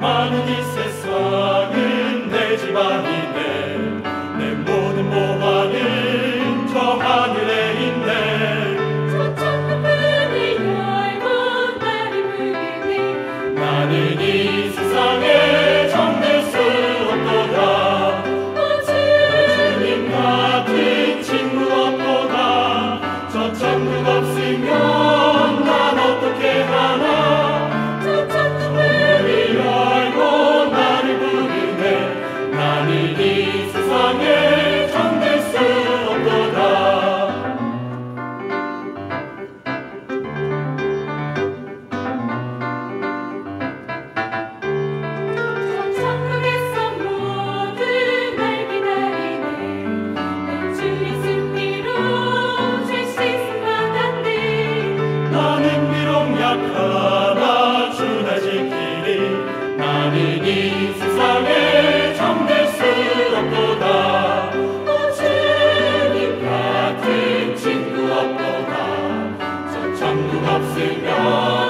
mano de ser. 천국 없으면